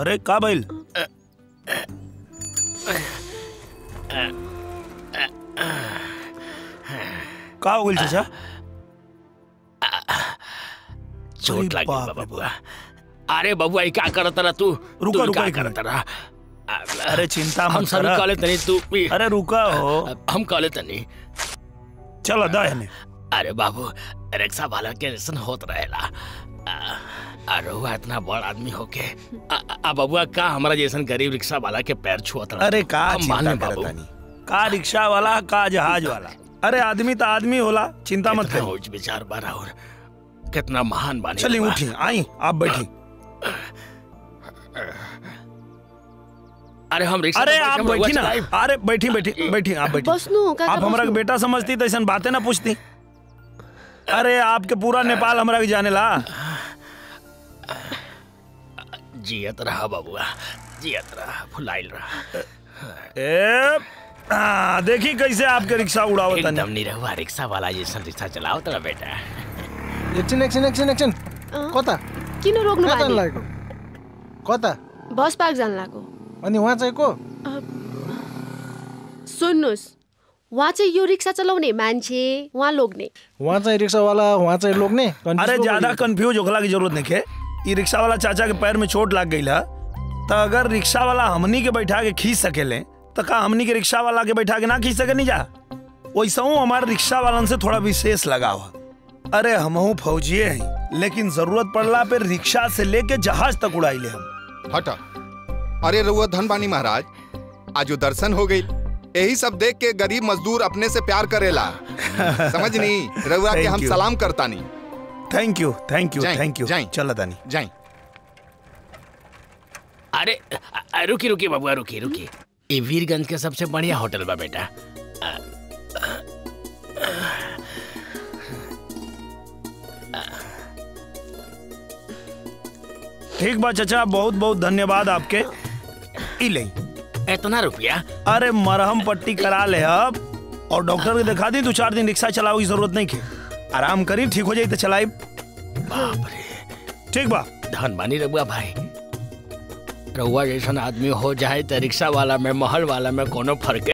अरे का भइल का हो गइल चाचा? चोट लगी बबुआ अरे बबुआ ई का करत रहा तू? रुका, रुका करत रहा? अरे चिंता हम कर। कहले तनी तू भी अरे रुका हो। हम कहले तनी। चल दा हमें। अरे बाबू रिक्शा वाला के ऐसन होत रहेला। आ, अरे हुआ इतना बड़ आदमी होके। आ, आ बबुआ का हमारा जैसन गरीब रिक्शा वाला के पैर रहा अरे का चिंता का रिक्शा वाला का जहाज़ वाला? अरे आदमी तो आदमी होला चिंता मत करो। विचार बारा और कितना महान बानी चलिए उठी आई आप बैठी अरे हम रिक्शा अरे आप बैठी ना। अरे बैठी बैठी बैठी आप बैठी बस नु का आप हमारा बेटा समझती तो ऐसा बातें ना पूछती। अरे आपके पूरा नेपाल हमारा के जाने ला। जियत रहा बबुआ जियत रहा फुलाइल रहा। ए आ, देखी कैसे आपके रिक्शा उड़ावत एकदम निरहुआ रिक्शा वाला जैसन रिक्शा चलाओ तेरा बेटा। एकछिन एकछिन एकछिन एकछिन कता? किन रोक्नु भएको लागेको कता? बस पार्क जान लागो अनि उहाँ चाहिँ को? सुन्नुहोस् उहाँ चाहिँ यो रिक्सा चलाउने मान्छे उहाँ लोग्ने। उहाँ चाहिँ रिक्सावाला उहाँ चाहिँ लोग्ने? अरे ज़्यादा कंफ्यूज होखला की ज़रूरत नहीं है। ये रिक्शा वाला चाचा के पैर में चोट लग गई तो अगर रिक्शा वाला हमनी के बैठा के खींच सकेले तो का हमनी के रिक्शा वाला के बैठा के ना खींच सके नहीं जा? वैसा हूँ हमारे रिक्शा वालन से थोड़ा विशेष लगाव। अरे हमहू फौजिए हैं लेकिन ज़रूरत पड़ला पे रिक्शा से लेके जहाज़ तक उड़ाई ले हम। हटा। अरे रउआ धन बानी महाराज आज दर्शन हो गई यही सब देख के गरीब मजदूर अपने से प्यार करेला। समझ नहीं रउआ के हम सलाम करता नहीं thank you thank you thank you जाएँ। चल दानी जाए अरे रुकी रुकी बबुआ रुकी रुकी। ये वीरगंज के सबसे बढ़िया होटल बा बेटा। ठीक बा चाचा बहुत बहुत धन्यवाद आपके। ई ले। इतना रुपया? अरे मरहम पट्टी करा ले अब। और डॉक्टर के दिखा दी दो चार दिन रिक्शा चलाओ की ज़रूरत नहीं के आराम करी ठीक हो जाए तो चलाई बाप रे ठीक बा। धन बानी रघुआ भाई। रघुआ जैसा आदमी हो जाए तो रिक्शा वाला में महल वाला में कोनो फ़र्क